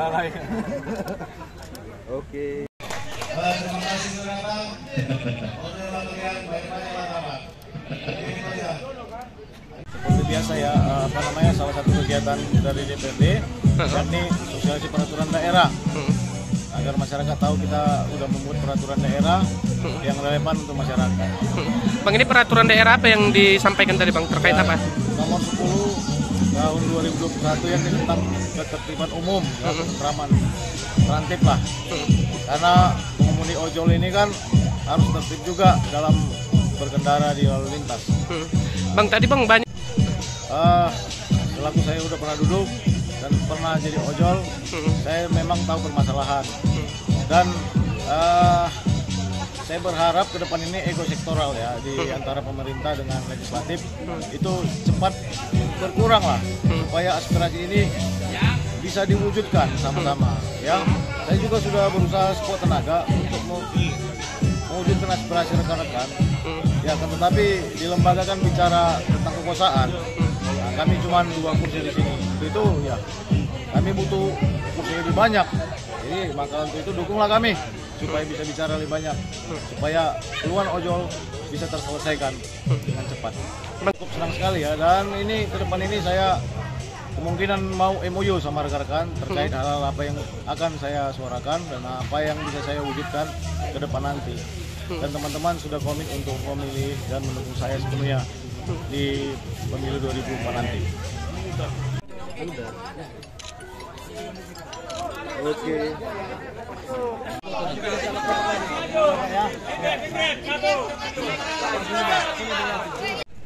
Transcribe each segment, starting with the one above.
Salah ya. Oke. terima kasih sudah datang. Bagian baik-baik. Seperti biasa ya, eh, apa namanya salah satu kegiatan dari DPRD yakni sosialisasi peraturan daerah agar masyarakat tahu kita udah membuat peraturan daerah yang relevan untuk masyarakat. Bang ini peraturan daerah apa yang disampaikan tadi Bang terkait apa? Nomor 10 tahun 2021 yang tentang ketertiban umum, ya, terantip lah. Karena pengemudi ojol ini kan harus tertib juga dalam berkendara di lalu lintas. Bang tadi Bang banyak Eh, selaku saya udah pernah duduk dan pernah jadi ojol, saya memang tahu permasalahan. Dan eh, saya berharap ke depan ini ego sektoral ya di antara pemerintah dengan legislatif itu cepat berkurang lah supaya aspirasi ini bisa diwujudkan sama-sama ya. Saya juga sudah berusaha sekuat tenaga untuk mewujudkan aspirasi rekan-rekan. Ya, kan tetapi di lembaga kan bicara tentang kekuasaan. Nah, kami cuma dua kursi di sini. Itu ya kami butuh kursi lebih banyak. Jadi maka untuk itu dukunglah kami supaya bisa bicara lebih banyak, supaya keluhan ojol bisa terselesaikan dengan cepat. Cukup senang sekali ya dan ini ke depan ini saya kemungkinan mau MOU sama rekan-rekan terkait hal-hal apa yang akan saya suarakan dan apa yang bisa saya wujudkan ke depan nanti. Dan teman-teman sudah komit untuk memilih dan mendukung saya sepenuhnya di pemilu 2004 nanti. Oke.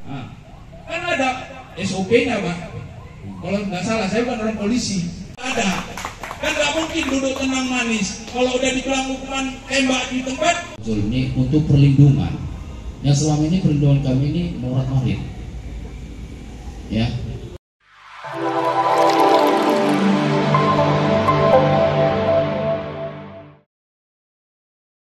Nah, kan ada SOP-nya pak. Kalau nggak salah, saya bukan orang polisi. Ada. Kan nggak mungkin duduk tenang manis. Kalau udah dibilang hukuman tembak di tempat, ini untuk perlindungan. Yang selama ini perlindungan kami ini morat marit. Ya,